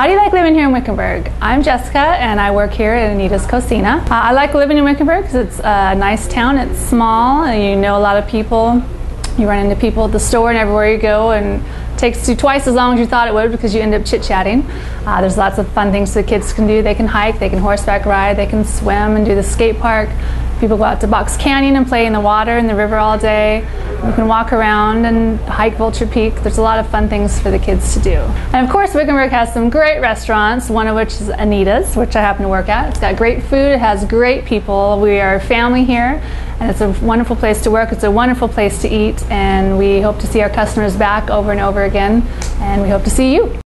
How do you like living here in Wickenburg? I'm Jessica and I work here at Anita's Cocina. Uh, I like living in Wickenburg because it's a nice town, it's small, and you know a lot of people. You run into people at the store and everywhere you go, and it takes you twice as long as you thought it would because you end up chit chatting. Uh, there's lots of fun things the kids can do. They can hike, they can horseback ride, they can swim and do the skate park. People go out to Box Canyon and play in the water in the river all day. You can walk around and hike Vulture Peak. There's a lot of fun things for the kids to do. And of course, Wickenburg has some great restaurants, one of which is Anita's, which I happen to work at. It's got great food, it has great people. We are a family here, and it's a wonderful place to work. It's a wonderful place to eat, and we hope to see our customers back over and over again, and we hope to see you.